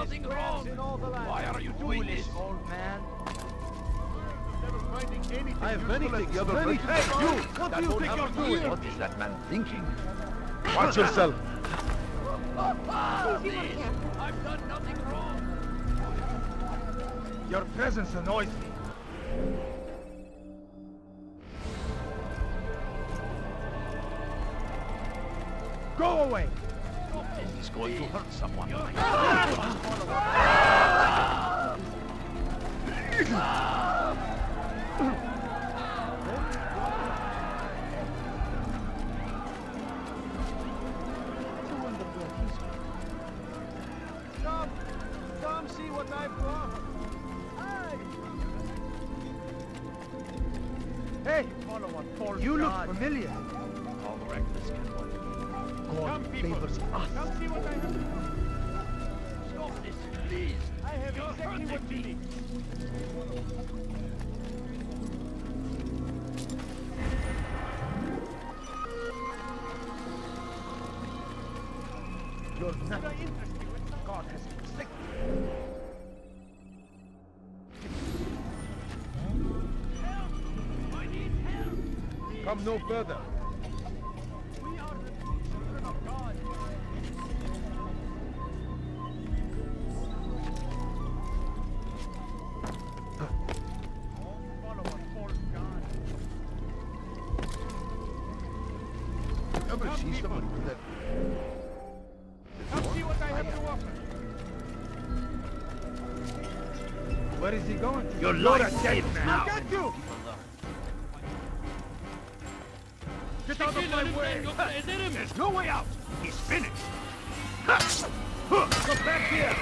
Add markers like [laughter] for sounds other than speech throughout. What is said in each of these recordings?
nothing wrong. Why are you doing this? old man. I have many things, many things. Hey, You, what do you think you're doing? What is that man thinking? Watch yourself. Please, I've done nothing wrong. Your presence annoys me. Go away. Is going to hurt someone. Come, come see what I've brought. Hey, follow what Paul You look familiar. How reckless can one be? God favors us. Come see what I have. to Stop this, please. I have You're exactly what you need. You're not interested. God has sick. I need help. Come no further. Where is he going? Your You're life a dead ends man. now. Look at you! Get out of my way! There's no way out. He's finished. Come back here!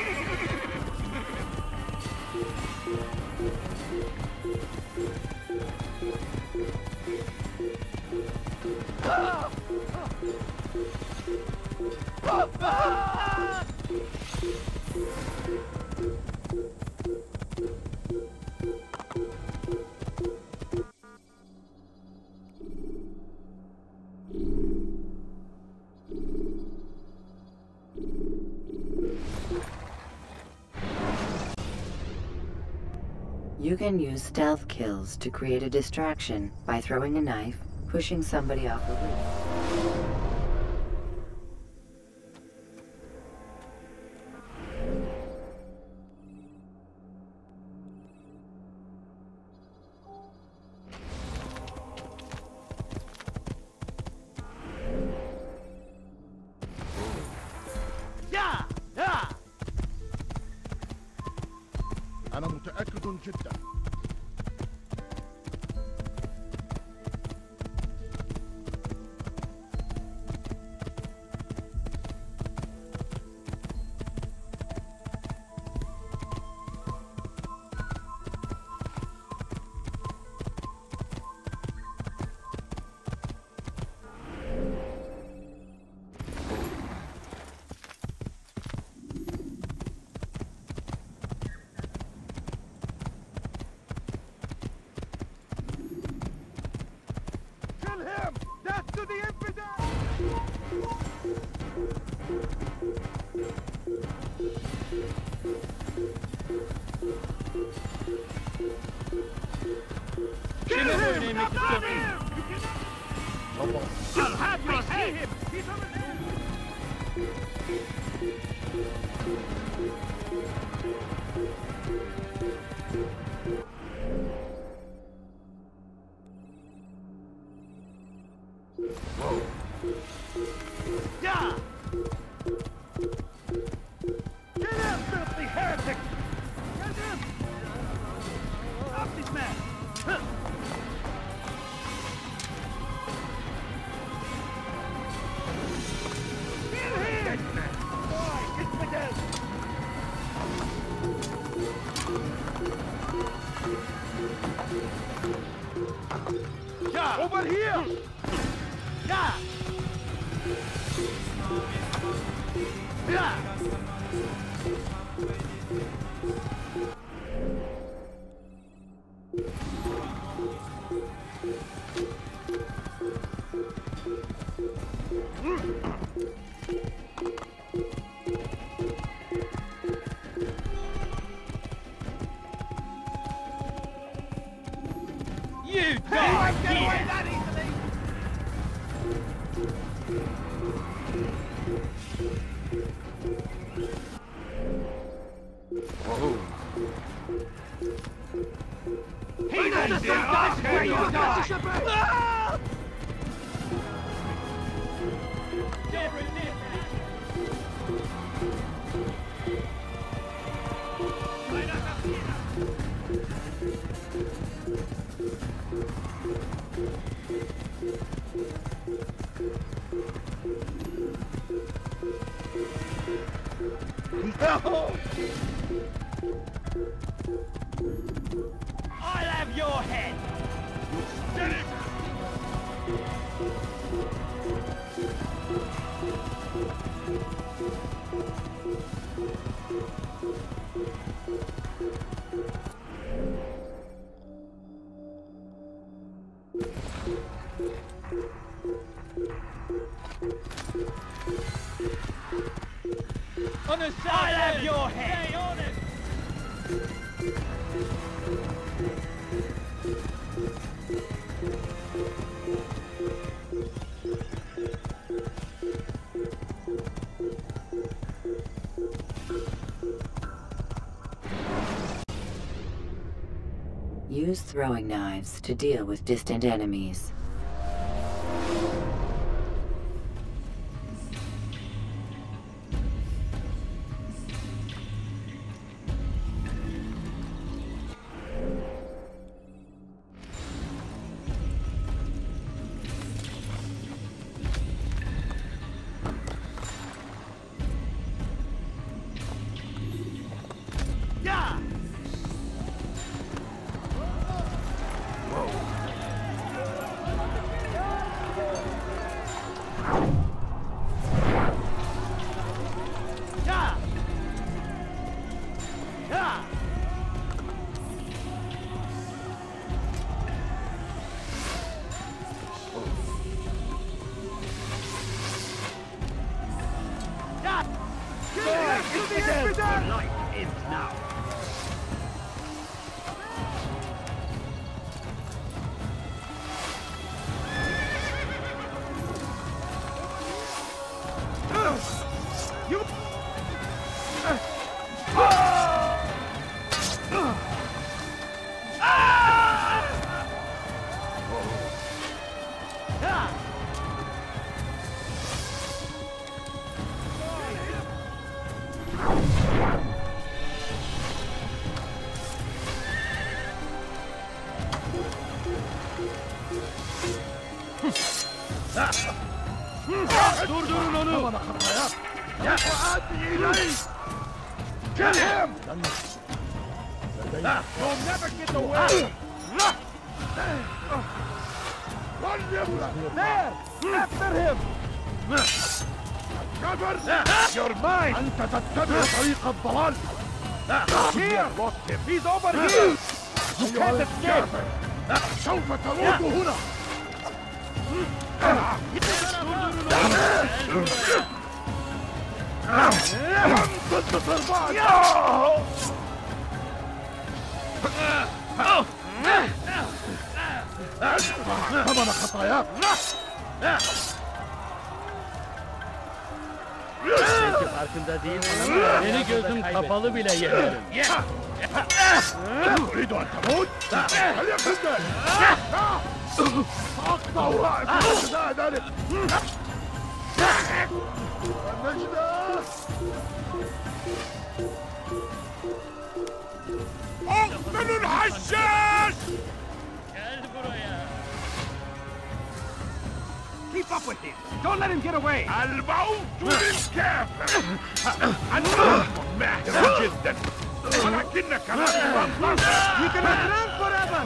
[laughs] You can use stealth kills to create a distraction by throwing a knife, pushing somebody off a roof. Him! Stop him! I'll have your head. He's over there! Over here! Yeah. Yeah. You die here! Use throwing knives to deal with distant enemies. Ends now. There! After him! Cover! You're mine! أنت تتبع طريق الضلال! Here! He's over here! You can't escape! سوف تموت هنا! تنتصر بعد! ثمن خطاياك! Farkında değil Seni gözüm kapalı bile yenerim. تريد أن تموت؟ فليكن ذلك! سأقطع رأسك بعد ذلك! النجدة! with him! Don't let him get away! الموت للكافر أنت ماهر جدا ولكنك لا تفضل You cannot run forever!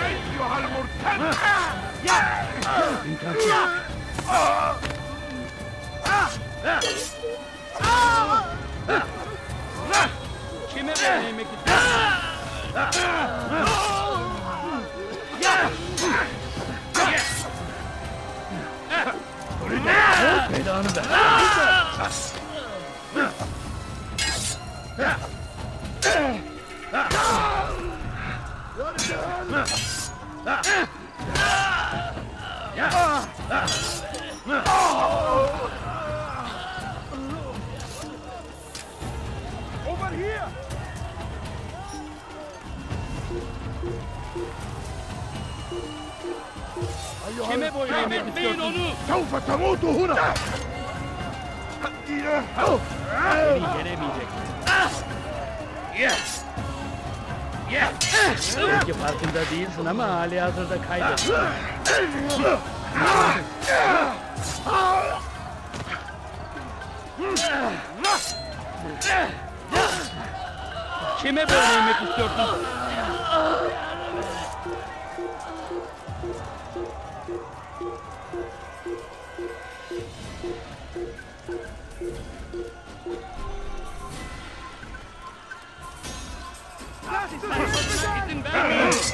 أيها المرتد Kime Yapmayın onu! Savfa tamutu huna! Beni yenemeyecek. Yes! Yes! Belki farkında değilsin ama hali hazırda kaybettin. Kime böyle yemek istiyorsun?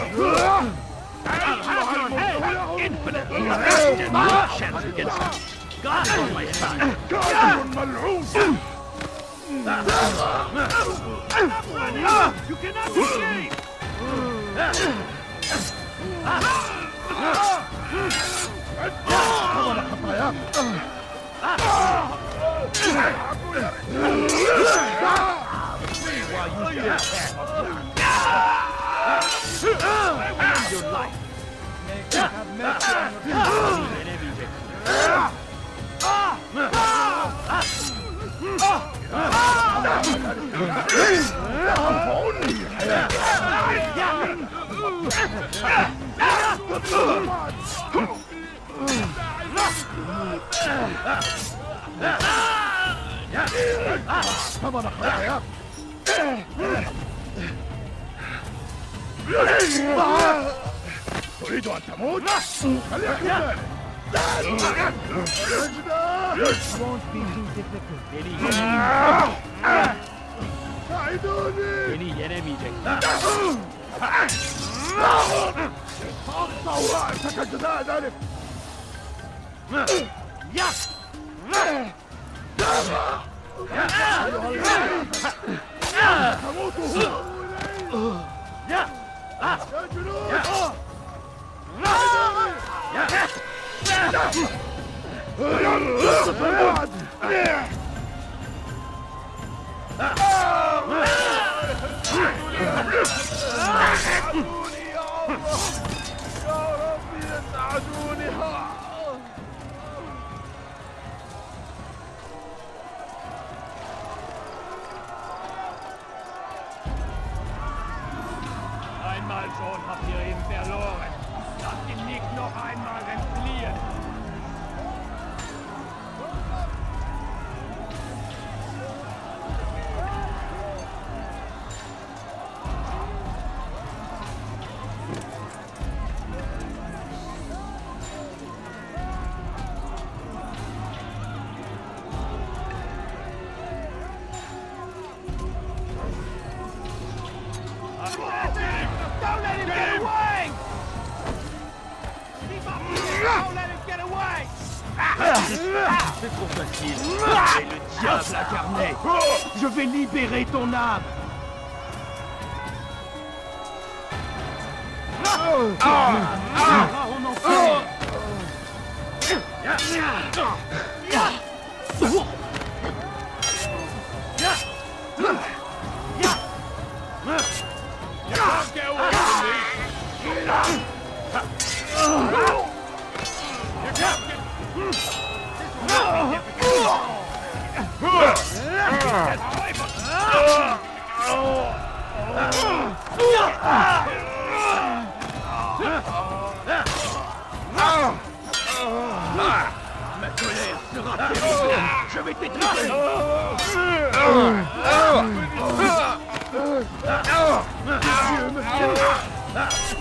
I'll have your head! Infinitely arrested! No chance against me! God on my side! God on my you cannot escape! While you still have I will end your life. May God have mercy on your enemy. Come on, hurry up! تريد أن تموت؟ خليك ذلك Beni yenemeyeceksin. ساعدوني Beni yenemeyeceksin. رأسك جزاء ذلك تموت هنا يا Oh! Einmal schon habt ihr ihn verloren. Lasst ihn nicht noch einmal entfliehen. C'est trop facile. C'est le diable incarné. Je vais libérer ton âme. Ah, on en fait. Je vais t'étriper Monsieur, monsieur